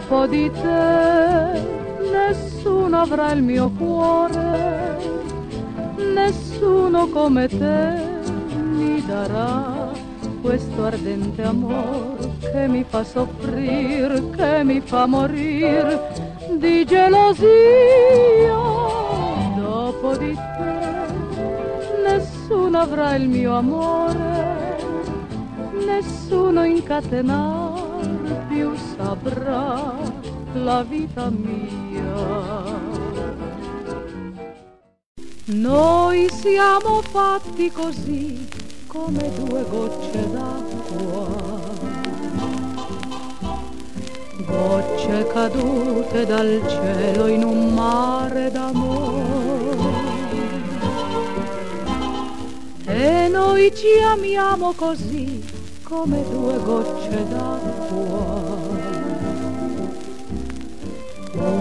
Dopo di te nessuno avrà il mio cuore, nessuno come te mi darà questo ardente amore che mi fa soffrire, che mi fa morire di gelosia. Dopo di te nessuno avrà il mio amore, nessuno incatenar più saprà la vita mia. Noi siamo fatti così come due gocce d'acqua, gocce cadute dal cielo in un mare d'amore. E noi ci amiamo così come due gocce d'acqua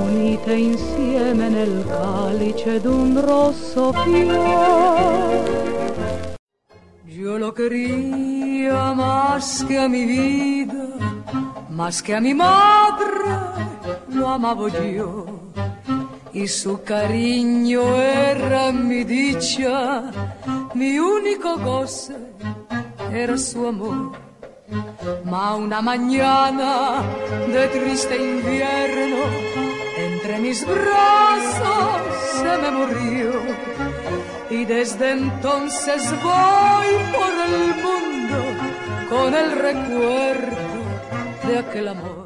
unite insieme nel calice d'un rosso fiore. Yo lo quería más que a mi vida, más mi madre, lo amaba yo. Y su cariño era mi dicha, mi único goce era su amor. Ma una mañana de triste invierno, mis brazos se me murió. Y desde entonces voy por el mundo con el recuerdo de aquel amor.